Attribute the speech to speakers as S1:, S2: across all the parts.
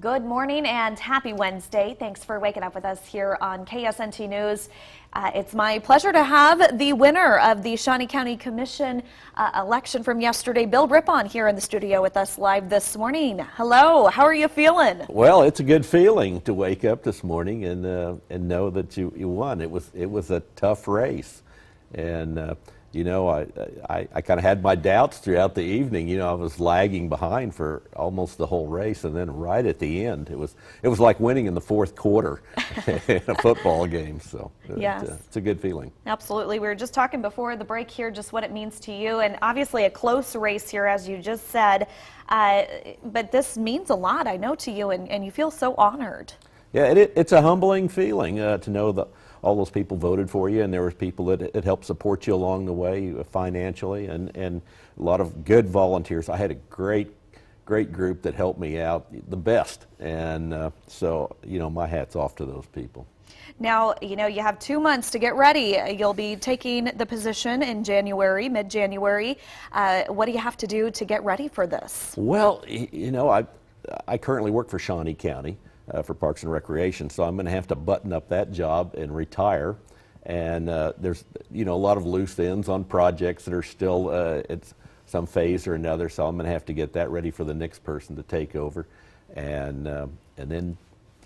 S1: Good morning and happy Wednesday. Thanks for waking up with us here on KSNT News. Uh, it's my pleasure to have the winner of the Shawnee County Commission uh, election from yesterday, Bill Riphahn, here in the studio with us live this morning. Hello, how are you feeling?
S2: Well, it's a good feeling to wake up this morning and uh, and know that you, you won. It was it was a tough race, and uh, you know, I, I, I kind of had my doubts throughout the evening. You know, I was lagging behind for almost the whole race, and then right at the end, it was it was like winning in the fourth quarter in a football game. So
S1: yes.
S2: it, uh, it's a good feeling.
S1: Absolutely. We were just talking before the break here, just what it means to you, and obviously a close race here, as you just said. Uh, but this means a lot, I know, to you, and, and you feel so honored.
S2: Yeah, it, it's a humbling feeling uh, to know that all those people voted for you, and there was people that, that helped support you along the way uh, financially, and, and a lot of good volunteers. I had a great, great group that helped me out the best, and uh, so you know my hats off to those people.
S1: Now, you know, you have two months to get ready. You'll be taking the position in January, mid January. Uh, what do you have to do to get ready for this?
S2: Well, you know, I, I currently work for Shawnee County uh, for Parks and Recreation. So I'm going to have to button up that job and retire. And uh, there's, you know, a lot of loose ends on projects that are still uh, at some phase or another. So I'm going to have to get that ready for the next person to take over, and um, and then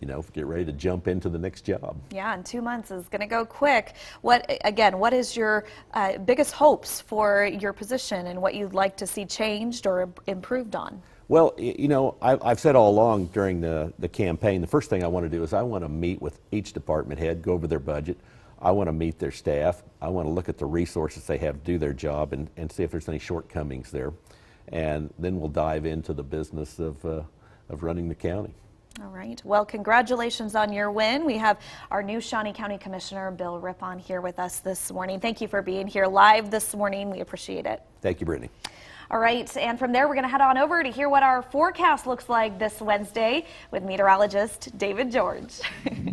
S2: you know, get ready to jump into the next job.
S1: Yeah, and two months is going to go quick. What again? What is your uh, biggest hopes for your position, and what you'd like to see changed or improved on?
S2: Well, you know, I've said all along during the, the campaign, the first thing I want to do is I want to meet with each department head, go over their budget. I want to meet their staff. I want to look at the resources they have to do their job and, and see if there's any shortcomings there. And then we'll dive into the business of, uh, of running the county.
S1: All right. Well, congratulations on your win. We have our new Shawnee County Commissioner, Bill Riphahn, here with us this morning. Thank you for being here live this morning. We appreciate it.
S2: Thank you, Brittany.
S1: All right, and from there we're going to head on over to hear what our forecast looks like this Wednesday with meteorologist David George.